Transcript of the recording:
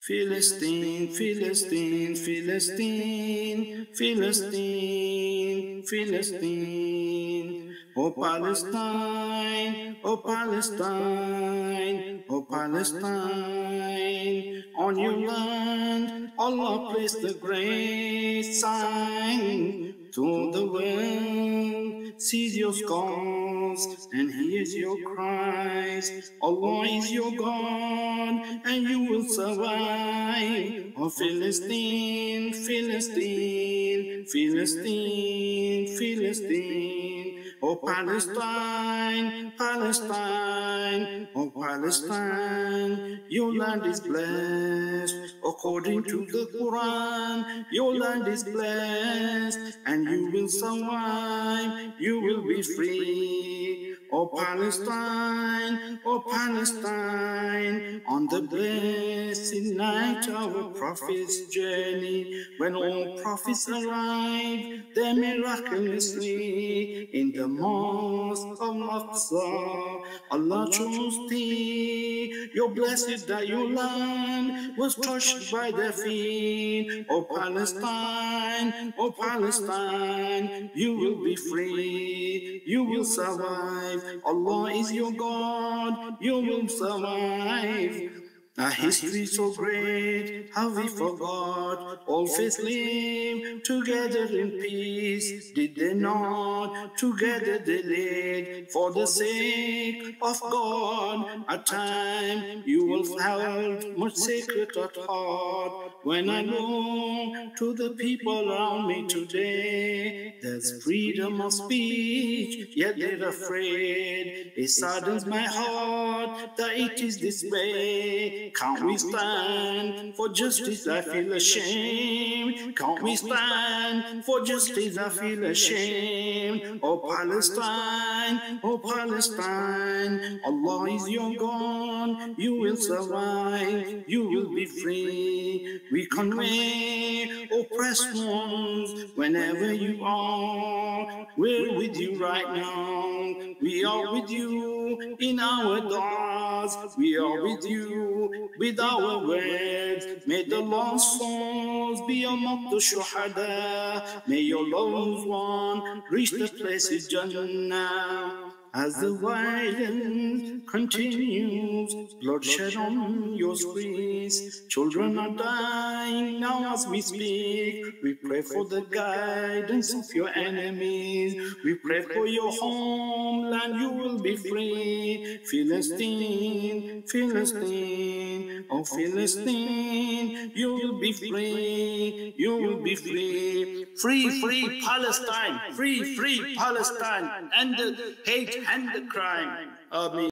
Philistine, Philistine, Philistine, Philistine, Philistine. O Palestine, O Palestine, O Palestine. On your land, Allah placed the great sign to the world. Sees your scars and hears your cries. Oh, Allah is your God and you will survive. Oh Philistine, Philistine, Philistine, Philistine. Oh, oh Palestine, Palestine, oh, oh Palestine, your land is blessed according to the Quran. Your land is blessed and you will survive, you will be free. Oh, oh Palestine, oh Palestine, oh, on the blessed night of a prophet's journey, when all prophets arrive, they miraculously in the mosque of Aqsa, Allah chose thee, your blessed that your land was touched by their feet. Oh, oh Palestine, oh Palestine, you will be free, you will survive. Allah is your God, you will survive. A history so great, how we forgot. All faiths live together in peace. Did they not? Together they laid, for the sake of God. A time you will have much sacred at heart. When I look to the people around me today, there's freedom of speech, yet they're afraid. It saddens my heart that it is this way. Can't we stand for justice? I feel ashamed. Can't we stand for justice? I feel ashamed. Oh, oh Palestine, oh, oh Palestine, Allah is your God. You will survive, you will be free. We convey oppressed ones whenever you are. We're with you right now. We are with you in our duas. We are with you with our words. May the lost souls be among the shuhada. May your loved one reach the place of Jannah. As the violence continues, bloodshed on your streets, children are dying now as we speak. We pray for the guidance of your enemies. We pray for your homeland, you will be free. Philistine, Philistine, oh Philistine, you will be free. You will be free. Free, free Palestine, free, free Palestine, and the hate and the crime. Amen.